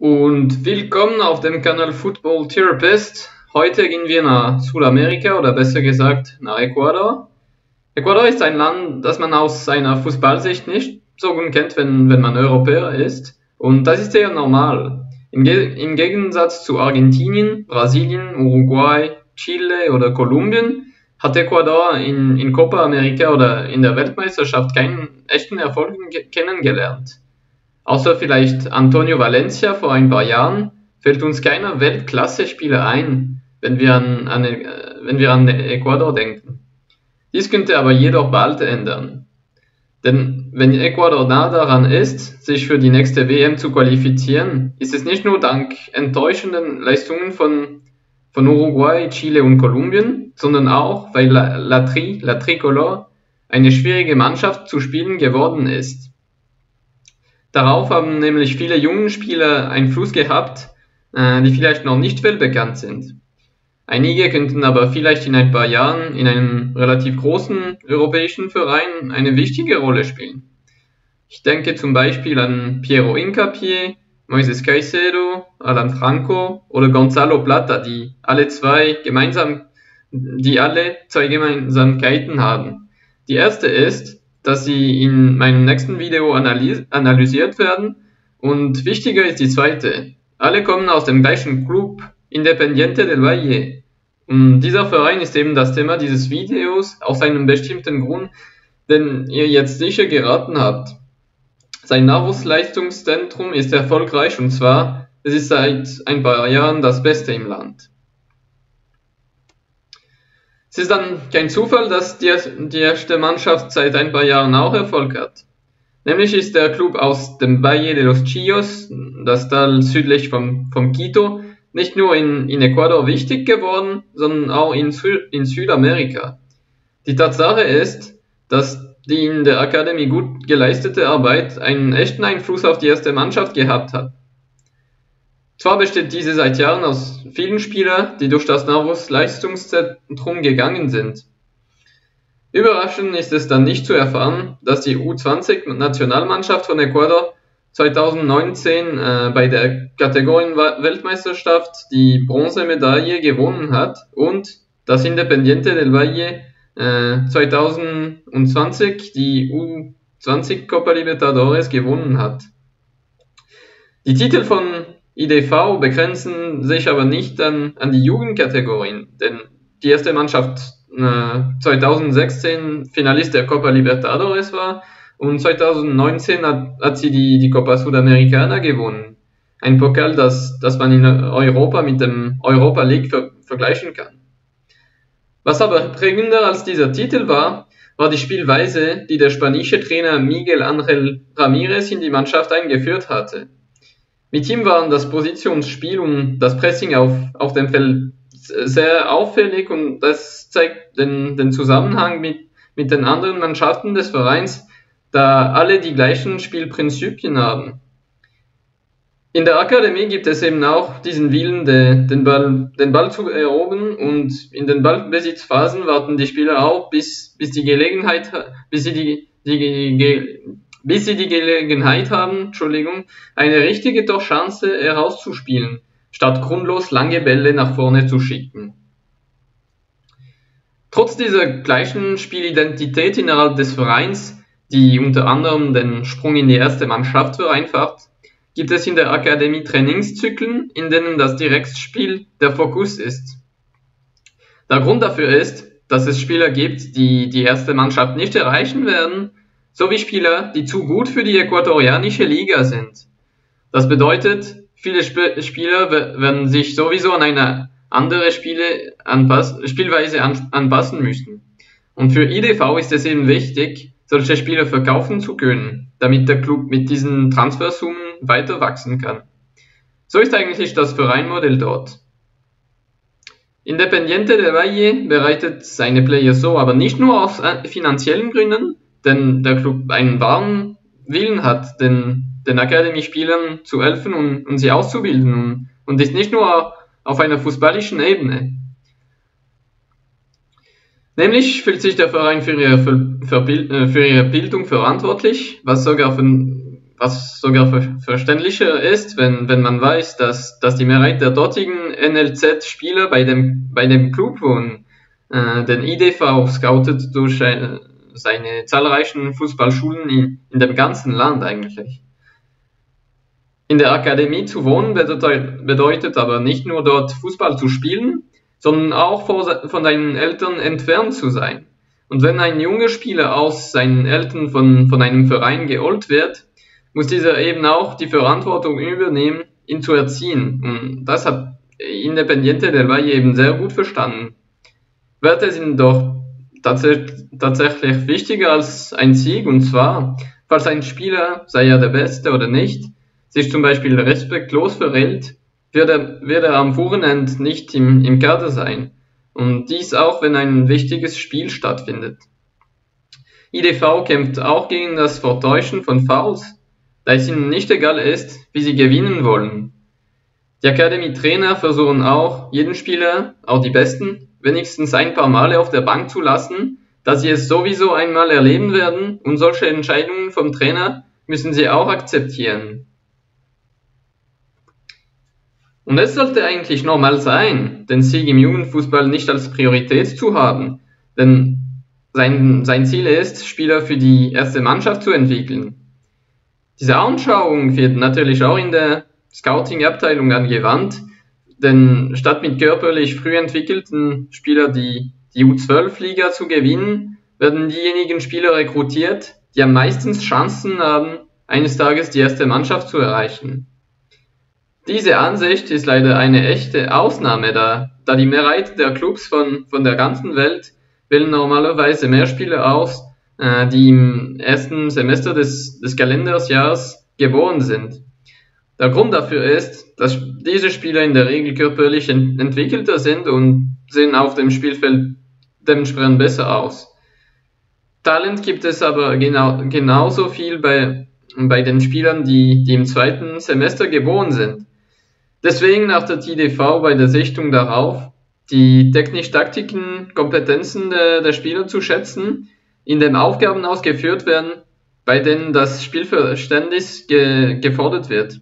und willkommen auf dem Kanal Football Therapist. Heute gehen wir nach Südamerika oder besser gesagt nach Ecuador. Ecuador ist ein Land, das man aus seiner Fußballsicht nicht so gut kennt, wenn, wenn man Europäer ist. Und das ist eher normal. Im, Ge Im Gegensatz zu Argentinien, Brasilien, Uruguay, Chile oder Kolumbien hat Ecuador in, in Copa America oder in der Weltmeisterschaft keinen echten Erfolg kennengelernt. Außer vielleicht Antonio Valencia vor ein paar Jahren fällt uns keiner Weltklasse-Spieler ein, wenn wir an, an, äh, wenn wir an Ecuador denken. Dies könnte aber jedoch bald ändern. Denn wenn Ecuador nah daran ist, sich für die nächste WM zu qualifizieren, ist es nicht nur dank enttäuschenden Leistungen von, von Uruguay, Chile und Kolumbien, sondern auch, weil La, La, Tri, La Tricolor eine schwierige Mannschaft zu spielen geworden ist. Darauf haben nämlich viele junge Spieler Einfluss gehabt, äh, die vielleicht noch nicht weltbekannt sind. Einige könnten aber vielleicht in ein paar Jahren in einem relativ großen europäischen Verein eine wichtige Rolle spielen. Ich denke zum Beispiel an Piero Incapié, Moises Caicedo, Alan Franco oder Gonzalo Plata, die alle zwei gemeinsam, die alle zwei Gemeinsamkeiten haben. Die erste ist, dass sie in meinem nächsten Video analysiert werden und wichtiger ist die zweite. Alle kommen aus dem gleichen Club Independiente del Valle. Und dieser Verein ist eben das Thema dieses Videos aus einem bestimmten Grund, den ihr jetzt sicher geraten habt. Sein Nahrungsleistungszentrum ist erfolgreich und zwar, es ist seit ein paar Jahren das Beste im Land. Es ist dann kein Zufall, dass die, die erste Mannschaft seit ein paar Jahren auch Erfolg hat. Nämlich ist der Club aus dem Valle de los Chillos, das Tal südlich vom, vom Quito, nicht nur in, in Ecuador wichtig geworden, sondern auch in, Sü in Südamerika. Die Tatsache ist, dass die in der Akademie gut geleistete Arbeit einen echten Einfluss auf die erste Mannschaft gehabt hat. Zwar besteht diese seit Jahren aus vielen Spielern, die durch das Navus Leistungszentrum gegangen sind. Überraschend ist es dann nicht zu erfahren, dass die U20-Nationalmannschaft von Ecuador 2019 äh, bei der Kategorienweltmeisterschaft die Bronzemedaille gewonnen hat und das Independiente del Valle äh, 2020 die U20 Copa Libertadores gewonnen hat. Die Titel von IDV begrenzen sich aber nicht an, an die Jugendkategorien, denn die erste Mannschaft äh, 2016 Finalist der Copa Libertadores war und 2019 hat, hat sie die, die Copa Sudamericana gewonnen. Ein Pokal, das, das man in Europa mit dem Europa League ver vergleichen kann. Was aber prägender als dieser Titel war, war die Spielweise, die der spanische Trainer Miguel Ángel Ramírez in die Mannschaft eingeführt hatte. Mit ihm waren das Positionsspiel und das Pressing auf, auf dem Feld sehr auffällig und das zeigt den, den Zusammenhang mit, mit den anderen Mannschaften des Vereins, da alle die gleichen Spielprinzipien haben. In der Akademie gibt es eben auch diesen Willen, de, den, Ball, den Ball zu erobern und in den Ballbesitzphasen warten die Spieler auch, bis, bis, die Gelegenheit, bis, sie die, die, bis sie die Gelegenheit haben, Entschuldigung, eine richtige Torchance herauszuspielen, statt grundlos lange Bälle nach vorne zu schicken. Trotz dieser gleichen Spielidentität innerhalb des Vereins die unter anderem den Sprung in die erste Mannschaft vereinfacht, gibt es in der Akademie Trainingszyklen, in denen das Direktspiel der Fokus ist. Der Grund dafür ist, dass es Spieler gibt, die die erste Mannschaft nicht erreichen werden, sowie Spieler, die zu gut für die äquatorianische Liga sind. Das bedeutet, viele Sp Spieler werden sich sowieso an eine andere Spiele anpass Spielweise an anpassen müssen. Und für IDV ist es eben wichtig, solche Spieler verkaufen zu können, damit der Club mit diesen Transfersummen weiter wachsen kann. So ist eigentlich das Vereinmodell dort. Independiente del Valle bereitet seine Player so, aber nicht nur aus äh, finanziellen Gründen, denn der Club einen wahren Willen hat, den, den Academy-Spielern zu helfen und, und sie auszubilden und, und ist nicht nur auf einer fußballischen Ebene. Nämlich fühlt sich der Verein für ihre, für, äh, für ihre Bildung verantwortlich, was sogar von, was sogar ver verständlicher ist, wenn, wenn man weiß, dass, dass die Mehrheit der dortigen NLZ-Spieler bei dem, bei dem Club wohnen, äh, den IDV scoutet durch äh, seine zahlreichen Fußballschulen in, in dem ganzen Land eigentlich. In der Akademie zu wohnen bedeutet, aber nicht nur dort Fußball zu spielen, sondern auch vor, von deinen Eltern entfernt zu sein. Und wenn ein junger Spieler aus seinen Eltern von, von einem Verein geholt wird, muss dieser eben auch die Verantwortung übernehmen, ihn zu erziehen. Und das hat Independiente del Valle eben sehr gut verstanden. Werte sind doch tatsächlich wichtiger als ein Sieg, und zwar, falls ein Spieler, sei er der Beste oder nicht, sich zum Beispiel respektlos verhält, wird er, wird er am Wochenende nicht im, im Kader sein. Und dies auch, wenn ein wichtiges Spiel stattfindet. IDV kämpft auch gegen das Vertäuschen von Fouls, da es ihnen nicht egal ist, wie sie gewinnen wollen. Die Academy-Trainer versuchen auch, jeden Spieler, auch die Besten, wenigstens ein paar Male auf der Bank zu lassen, da sie es sowieso einmal erleben werden und solche Entscheidungen vom Trainer müssen sie auch akzeptieren. Und es sollte eigentlich normal sein, den Sieg im Jugendfußball nicht als Priorität zu haben, denn sein, sein Ziel ist, Spieler für die erste Mannschaft zu entwickeln. Diese Anschauung wird natürlich auch in der Scouting-Abteilung angewandt, denn statt mit körperlich früh entwickelten Spielern die, die U12-Liga zu gewinnen, werden diejenigen Spieler rekrutiert, die am meisten Chancen haben, eines Tages die erste Mannschaft zu erreichen. Diese Ansicht ist leider eine echte Ausnahme, da, da die Mehrheit der Clubs von, von der ganzen Welt wählen normalerweise mehr Spieler aus, äh, die im ersten Semester des, des Kalendersjahres geboren sind. Der Grund dafür ist, dass diese Spieler in der Regel körperlich ent entwickelter sind und sehen auf dem Spielfeld dementsprechend besser aus. Talent gibt es aber genau, genauso viel bei, bei den Spielern, die, die im zweiten Semester geboren sind. Deswegen achtet IDV bei der Sichtung darauf, die technisch-taktischen Kompetenzen der, der Spieler zu schätzen, indem Aufgaben ausgeführt werden, bei denen das Spielverständnis ge gefordert wird.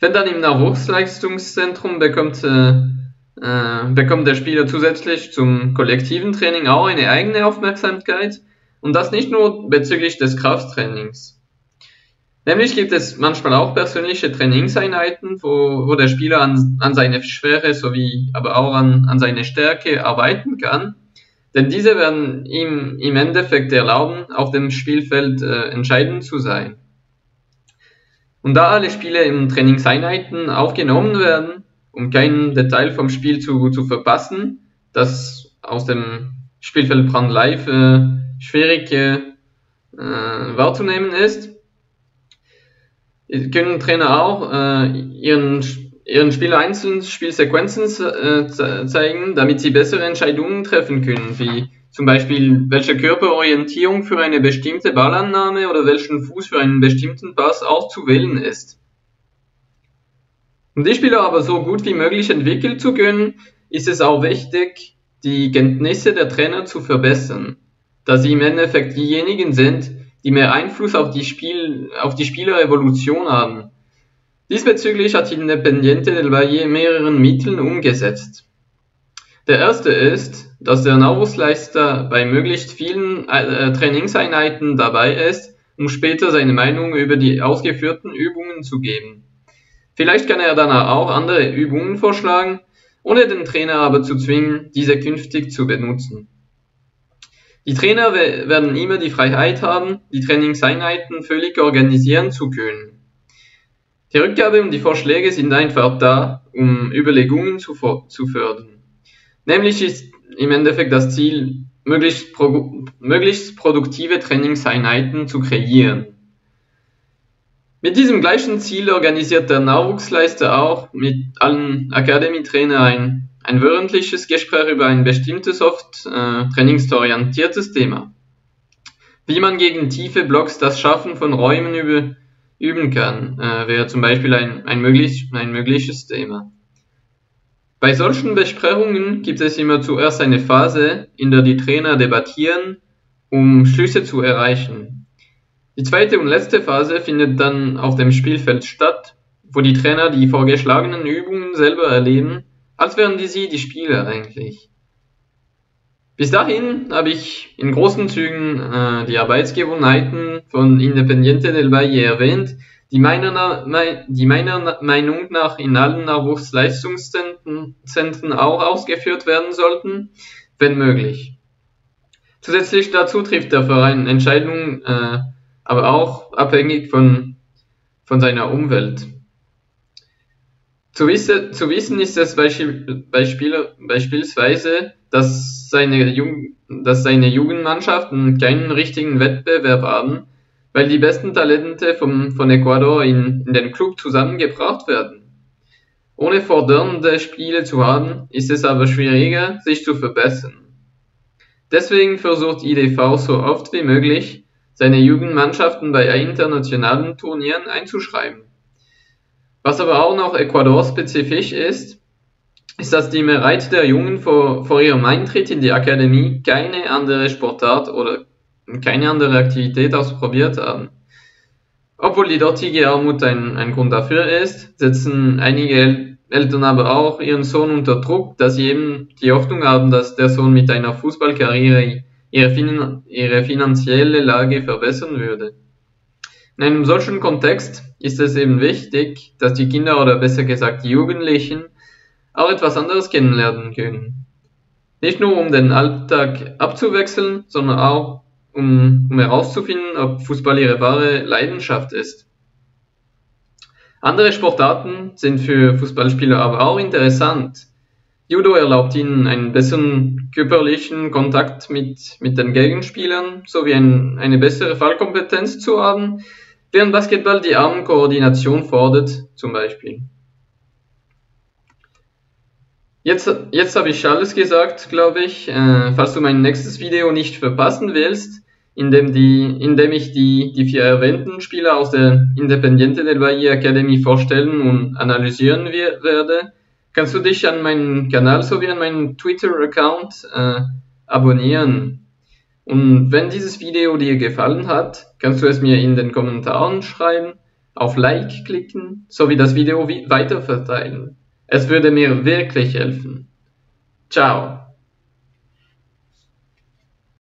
Wenn dann im Nachwuchsleistungszentrum bekommt, äh, äh, bekommt der Spieler zusätzlich zum kollektiven Training auch eine eigene Aufmerksamkeit und das nicht nur bezüglich des Krafttrainings. Nämlich gibt es manchmal auch persönliche Trainingseinheiten, wo, wo der Spieler an, an seine Schwere sowie aber auch an, an seine Stärke arbeiten kann. Denn diese werden ihm im Endeffekt erlauben, auf dem Spielfeld äh, entscheidend zu sein. Und da alle Spiele in Trainingseinheiten aufgenommen werden, um kein Detail vom Spiel zu, zu verpassen, das aus dem Spielfeldbrand live äh, schwierig äh, wahrzunehmen ist, können Trainer auch äh, ihren, ihren Spieler einzelne Spielsequenzen äh, zeigen, damit sie bessere Entscheidungen treffen können, wie zum Beispiel welche Körperorientierung für eine bestimmte Ballannahme oder welchen Fuß für einen bestimmten Pass auszuwählen ist. Um die Spieler aber so gut wie möglich entwickeln zu können, ist es auch wichtig, die Kenntnisse der Trainer zu verbessern, da sie im Endeffekt diejenigen sind, die mehr Einfluss auf die, Spiel, auf die Spielerevolution haben. Diesbezüglich hat Independiente del Valle mehreren Mitteln umgesetzt. Der erste ist, dass der Nahrungsleister bei möglichst vielen äh, Trainingseinheiten dabei ist, um später seine Meinung über die ausgeführten Übungen zu geben. Vielleicht kann er dann auch andere Übungen vorschlagen, ohne den Trainer aber zu zwingen, diese künftig zu benutzen. Die Trainer werden immer die Freiheit haben, die Trainingseinheiten völlig organisieren zu können. Die Rückgabe und die Vorschläge sind einfach da, um Überlegungen zu, zu fördern. Nämlich ist im Endeffekt das Ziel, möglichst, pro möglichst produktive Trainingseinheiten zu kreieren. Mit diesem gleichen Ziel organisiert der Nachwuchsleister auch mit allen Academy-Trainern ein ein wöchentliches Gespräch über ein bestimmtes, oft äh, trainingsorientiertes Thema. Wie man gegen tiefe Blocks das Schaffen von Räumen über, üben kann, äh, wäre zum Beispiel ein, ein, möglich, ein mögliches Thema. Bei solchen Besprechungen gibt es immer zuerst eine Phase, in der die Trainer debattieren, um Schlüsse zu erreichen. Die zweite und letzte Phase findet dann auf dem Spielfeld statt, wo die Trainer die vorgeschlagenen Übungen selber erleben, als wären die sie die Spieler eigentlich. Bis dahin habe ich in großen Zügen äh, die Arbeitsgewohnheiten von Independiente del Valle erwähnt, die meiner, die meiner Meinung nach in allen Nachwuchsleistungszentren auch ausgeführt werden sollten, wenn möglich. Zusätzlich dazu trifft der Verein Entscheidungen, äh, aber auch abhängig von, von seiner Umwelt. Zu, wisse, zu wissen ist es Beispiel, Beispiel, beispielsweise, dass seine, Jugend, dass seine Jugendmannschaften keinen richtigen Wettbewerb haben, weil die besten Talente vom, von Ecuador in, in den Club zusammengebracht werden. Ohne fordernde Spiele zu haben, ist es aber schwieriger, sich zu verbessern. Deswegen versucht IDV so oft wie möglich, seine Jugendmannschaften bei internationalen Turnieren einzuschreiben. Was aber auch noch Ecuador-spezifisch ist, ist, dass die Mehrheit der Jungen vor, vor ihrem Eintritt in die Akademie keine andere Sportart oder keine andere Aktivität ausprobiert haben. Obwohl die dortige Armut ein, ein Grund dafür ist, setzen einige Eltern aber auch ihren Sohn unter Druck, dass sie eben die Hoffnung haben, dass der Sohn mit einer Fußballkarriere ihre, fin ihre finanzielle Lage verbessern würde. In einem solchen Kontext ist es eben wichtig, dass die Kinder oder besser gesagt die Jugendlichen auch etwas anderes kennenlernen können. Nicht nur um den Alltag abzuwechseln, sondern auch um, um herauszufinden, ob Fußball ihre wahre Leidenschaft ist. Andere Sportarten sind für Fußballspieler aber auch interessant. Judo erlaubt ihnen einen besseren körperlichen Kontakt mit, mit den Gegenspielern sowie ein, eine bessere Fallkompetenz zu haben, während Basketball die Armkoordination fordert, zum Beispiel. Jetzt, jetzt habe ich alles gesagt, glaube ich. Äh, falls du mein nächstes Video nicht verpassen willst, in dem, die, in dem ich die, die vier erwähnten Spieler aus der Independiente del Valle Academy vorstellen und analysieren wir, werde, kannst du dich an meinen Kanal sowie an meinen Twitter-Account äh, abonnieren. Und wenn dieses Video dir gefallen hat, kannst du es mir in den Kommentaren schreiben, auf Like klicken, sowie das Video weiterverteilen. Es würde mir wirklich helfen. Ciao.